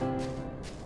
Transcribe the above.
フフフ。